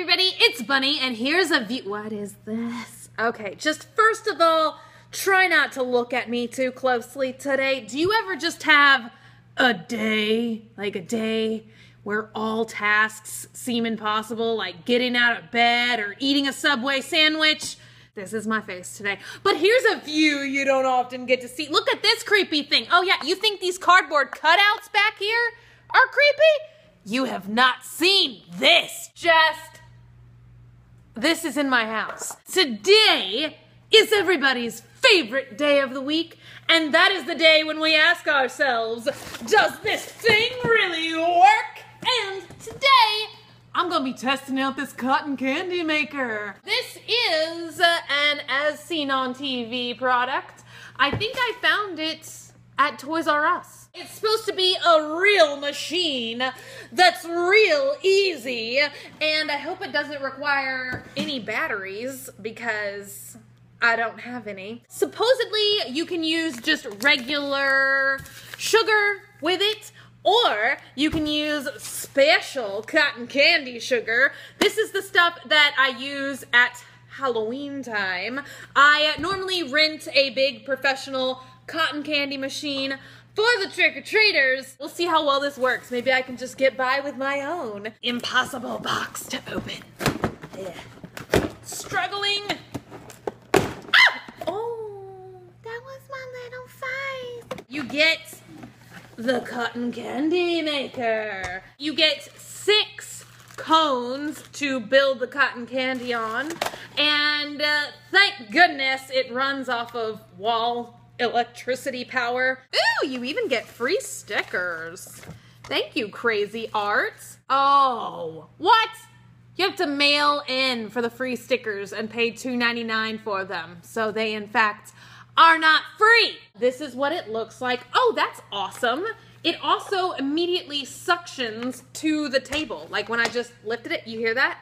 everybody, it's Bunny, and here's a view. What is this? Okay, just first of all, try not to look at me too closely today. Do you ever just have a day, like a day, where all tasks seem impossible, like getting out of bed or eating a Subway sandwich? This is my face today. But here's a view you don't often get to see. Look at this creepy thing. Oh, yeah, you think these cardboard cutouts back here are creepy? You have not seen this. Just, this is in my house. Today is everybody's favorite day of the week, and that is the day when we ask ourselves, does this thing really work? And today, I'm gonna be testing out this cotton candy maker. This is uh, an as seen on TV product. I think I found it at Toys R Us. It's supposed to be a real machine that's real easy, and I hope it doesn't require any batteries because I don't have any. Supposedly, you can use just regular sugar with it, or you can use special cotton candy sugar. This is the stuff that I use at Halloween time. I normally rent a big professional cotton candy machine for the trick-or-treaters. We'll see how well this works. Maybe I can just get by with my own impossible box to open. Yeah. Struggling. Ah! Oh, that was my little face. You get the cotton candy maker. You get six cones to build the cotton candy on. And uh, thank goodness it runs off of wall electricity power. Ooh, you even get free stickers. Thank you, Crazy Arts. Oh, what? You have to mail in for the free stickers and pay $2.99 for them. So they, in fact, are not free. This is what it looks like. Oh, that's awesome. It also immediately suctions to the table. Like when I just lifted it, you hear that?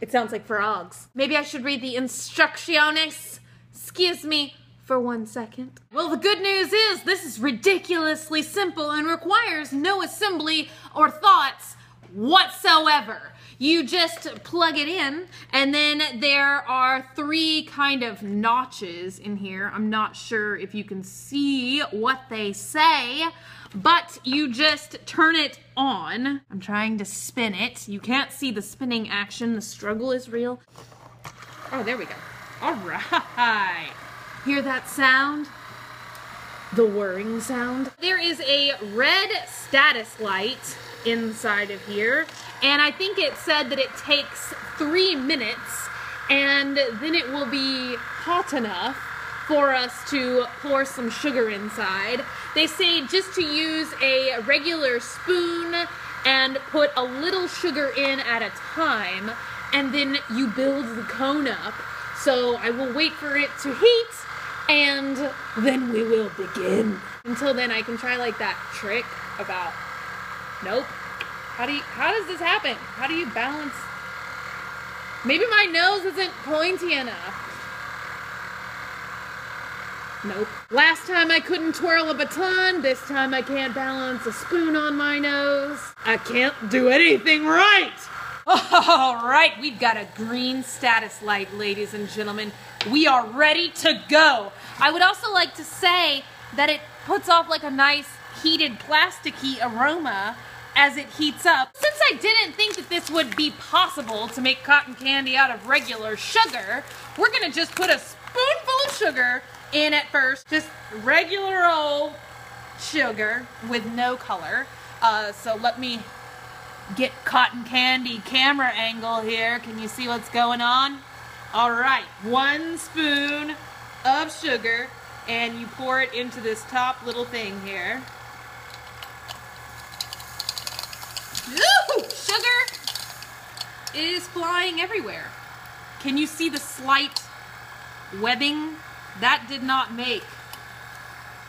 It sounds like frogs. Maybe I should read the instrucciones. Excuse me for one second. Well, the good news is this is ridiculously simple and requires no assembly or thoughts whatsoever. You just plug it in, and then there are three kind of notches in here. I'm not sure if you can see what they say, but you just turn it on. I'm trying to spin it. You can't see the spinning action. The struggle is real. Oh, there we go. All right. Hear that sound? The whirring sound. There is a red status light inside of here, and I think it said that it takes three minutes, and then it will be hot enough for us to pour some sugar inside. They say just to use a regular spoon and put a little sugar in at a time, and then you build the cone up so I will wait for it to heat and then we will begin. Until then I can try like that trick about nope. How do you how does this happen? How do you balance Maybe my nose isn't pointy enough. Nope. Last time I couldn't twirl a baton, this time I can't balance a spoon on my nose. I can't do anything right. All right, we've got a green status light, ladies and gentlemen. We are ready to go. I would also like to say that it puts off like a nice heated plasticky aroma as it heats up. Since I didn't think that this would be possible to make cotton candy out of regular sugar, we're gonna just put a spoonful of sugar in at first, just regular old sugar with no color. Uh, so let me get cotton candy camera angle here. Can you see what's going on? All right, one spoon of sugar and you pour it into this top little thing here. Ooh, sugar is flying everywhere. Can you see the slight webbing? That did not make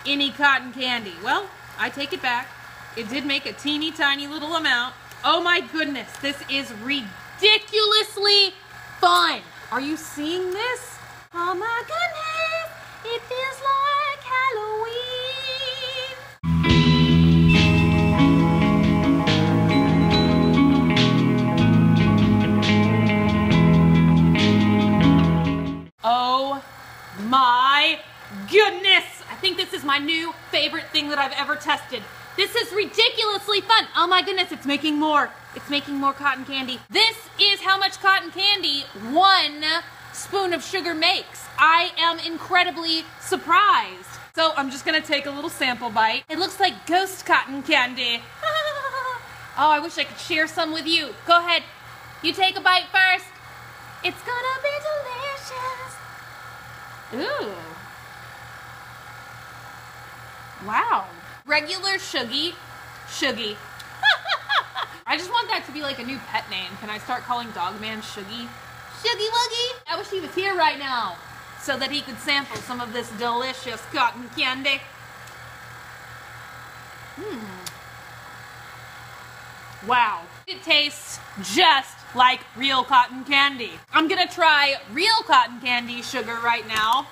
any cotton candy. Well, I take it back. It did make a teeny tiny little amount. Oh my goodness, this is ridiculously fun. Are you seeing this? Oh my goodness, it feels like Halloween. Oh my goodness. I think this is my new favorite thing that I've ever tested. This is ridiculous fun. Oh my goodness, it's making more. It's making more cotton candy. This is how much cotton candy one spoon of sugar makes. I am incredibly surprised. So I'm just gonna take a little sample bite. It looks like ghost cotton candy. oh, I wish I could share some with you. Go ahead, you take a bite first. It's gonna be delicious. Ooh. Wow. Regular Shuggy. Shuggy. I just want that to be like a new pet name. Can I start calling Dogman Shuggy? Shuggy Wuggy! I wish he was here right now so that he could sample some of this delicious cotton candy. Hmm. Wow. It tastes just like real cotton candy. I'm gonna try real cotton candy sugar right now.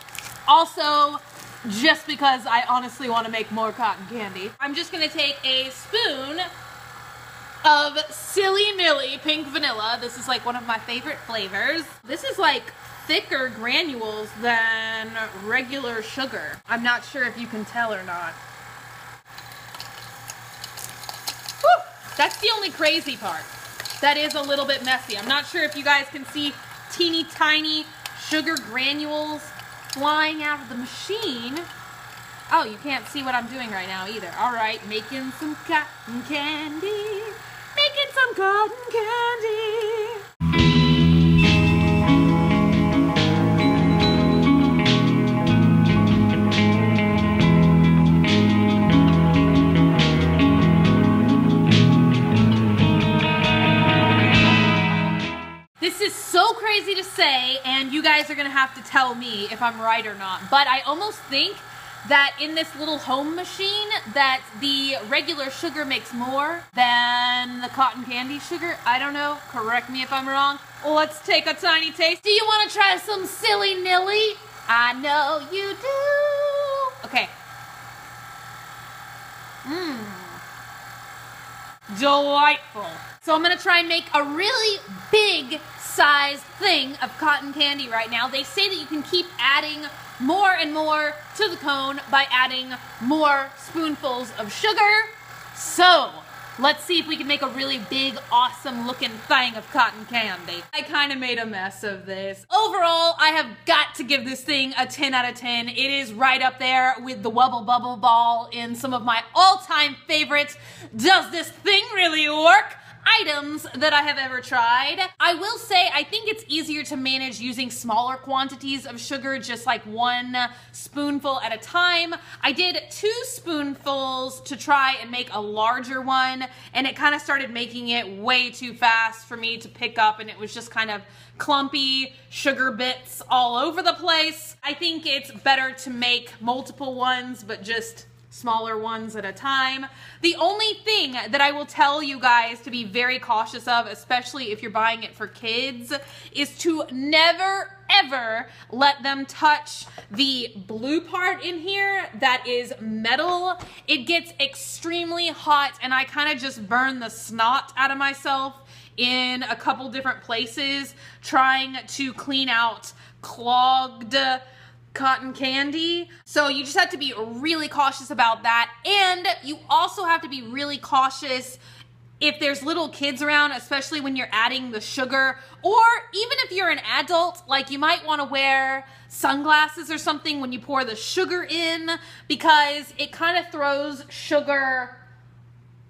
Also, just because I honestly want to make more cotton candy. I'm just gonna take a spoon of Silly Millie Pink Vanilla. This is like one of my favorite flavors. This is like thicker granules than regular sugar. I'm not sure if you can tell or not. Whew, that's the only crazy part. That is a little bit messy. I'm not sure if you guys can see teeny tiny sugar granules flying out of the machine. Oh, you can't see what I'm doing right now either. All right, making some cotton candy. Making some cotton candy. You guys are gonna have to tell me if I'm right or not. But I almost think that in this little home machine that the regular sugar makes more than the cotton candy sugar. I don't know. Correct me if I'm wrong. Let's take a tiny taste. Do you want to try some silly nilly? I know you do. Okay. Mmm. Delightful. So I'm gonna try and make a really big sized thing of cotton candy right now. They say that you can keep adding more and more to the cone by adding more spoonfuls of sugar. So, let's see if we can make a really big, awesome looking thing of cotton candy. I kind of made a mess of this. Overall, I have got to give this thing a 10 out of 10. It is right up there with the Wubble Bubble Ball in some of my all-time favorites. Does this thing really work? Items that I have ever tried. I will say I think it's easier to manage using smaller quantities of sugar, just like one spoonful at a time. I did two spoonfuls to try and make a larger one, and it kind of started making it way too fast for me to pick up, and it was just kind of clumpy sugar bits all over the place. I think it's better to make multiple ones, but just smaller ones at a time. The only thing that I will tell you guys to be very cautious of, especially if you're buying it for kids, is to never ever let them touch the blue part in here that is metal. It gets extremely hot and I kind of just burn the snot out of myself in a couple different places trying to clean out clogged cotton candy. So you just have to be really cautious about that. And you also have to be really cautious if there's little kids around, especially when you're adding the sugar, or even if you're an adult, like you might want to wear sunglasses or something when you pour the sugar in because it kind of throws sugar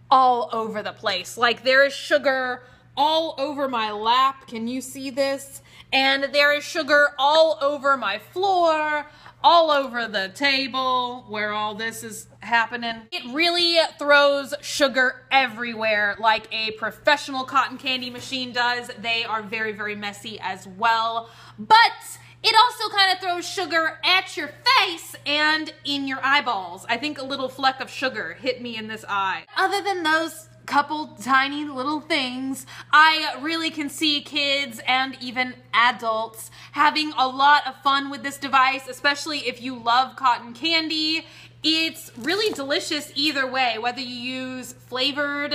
all over the place. Like there is sugar all over my lap. Can you see this? And there is sugar all over my floor, all over the table where all this is happening. It really throws sugar everywhere like a professional cotton candy machine does. They are very, very messy as well. But it also kind of throws sugar at your face and in your eyeballs. I think a little fleck of sugar hit me in this eye. Other than those couple tiny little things, I really can see kids and even adults having a lot of fun with this device, especially if you love cotton candy. It's really delicious either way, whether you use flavored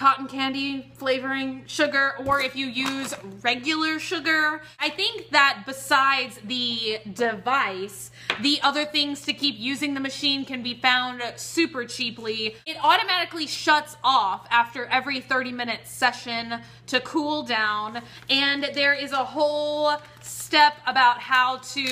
cotton candy flavoring sugar or if you use regular sugar. I think that besides the device, the other things to keep using the machine can be found super cheaply. It automatically shuts off after every 30 minute session to cool down and there is a whole step about how to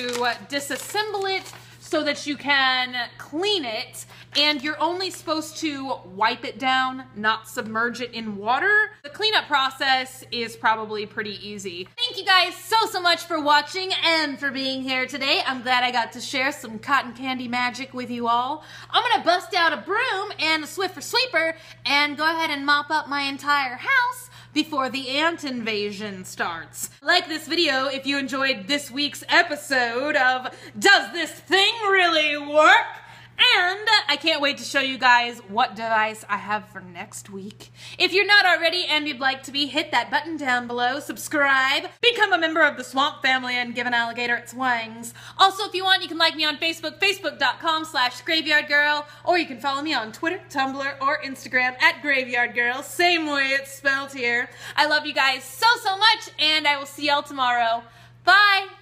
disassemble it so that you can clean it and you're only supposed to wipe it down, not submerge it in water. The cleanup process is probably pretty easy. Thank you guys so, so much for watching and for being here today. I'm glad I got to share some cotton candy magic with you all. I'm gonna bust out a broom and a Swiffer sweeper and go ahead and mop up my entire house before the ant invasion starts. Like this video if you enjoyed this week's episode of Does This Thing Really Work? And I can't wait to show you guys what device I have for next week. If you're not already and you'd like to be, hit that button down below, subscribe, become a member of the Swamp family, and give an alligator its wings. Also, if you want, you can like me on Facebook, facebook.com slash graveyardgirl, or you can follow me on Twitter, Tumblr, or Instagram at graveyardgirl, same way it's spelled here. I love you guys so, so much, and I will see y'all tomorrow. Bye!